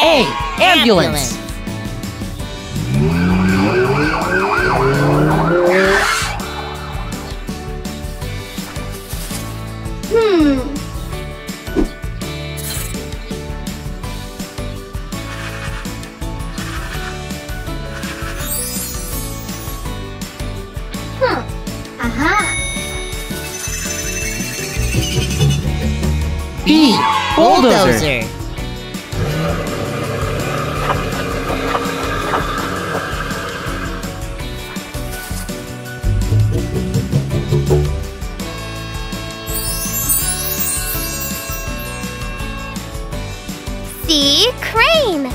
A. Ambulance. Hmm. Huh. Aha. B. Bulldozer. C. Crane.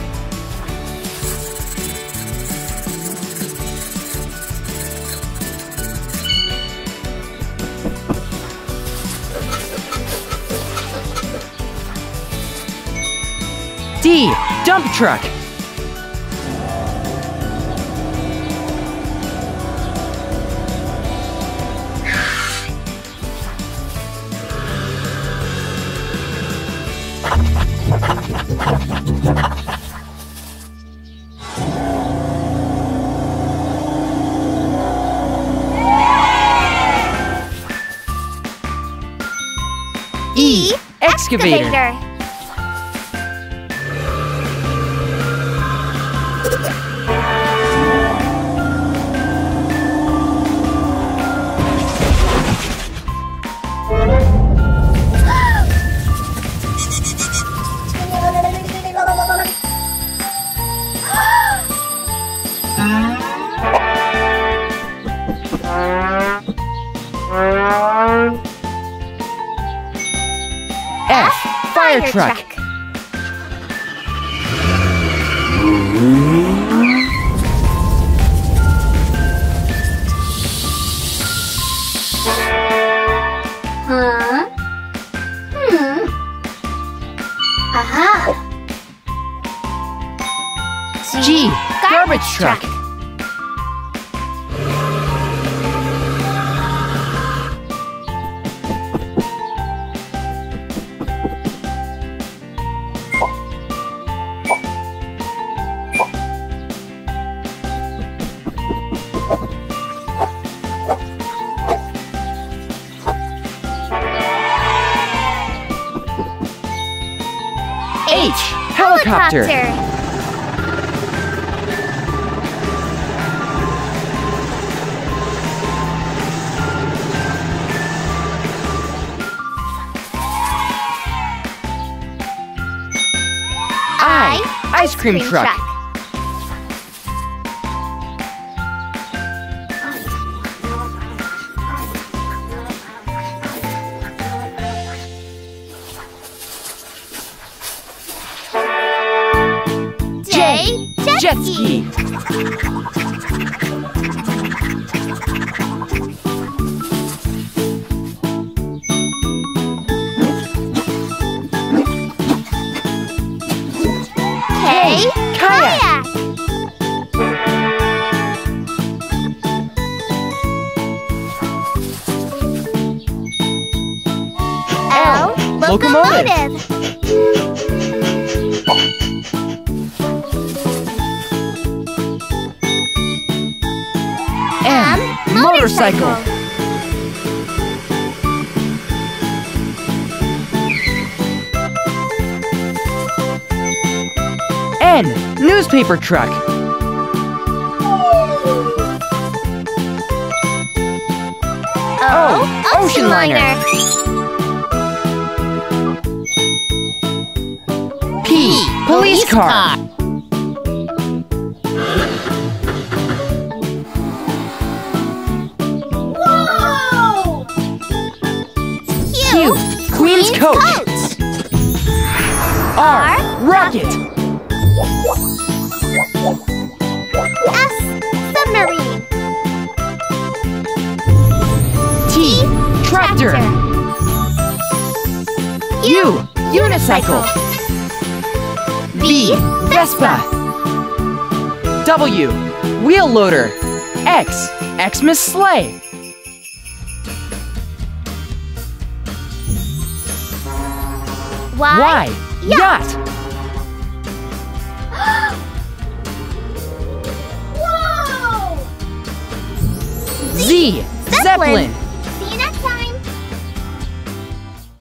D. Dump truck. E. Excavator. Excavator. F. Fire truck. Huh? Hmm. Aha. G. Garbage truck. H. Helicopter. I. Ice cream truck. J. Jet, Jet ski. K. Kayak. L. Locomotive. M. Motorcycle. N. Newspaper truck. Oh, oh, o. ocean liner. P. Police car. Coach. R. Rocket. S. Submarine. T. Tractor. U. Unicycle. V. Vespa. W. Wheel loader. X. Xmas sleigh. Y. Y. Yacht. Whoa! Z. Zeppelin. Zeppelin.